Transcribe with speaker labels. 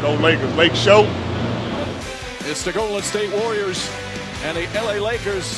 Speaker 1: Go Lakers. Lake Show.
Speaker 2: It's the Golden State Warriors and the LA Lakers.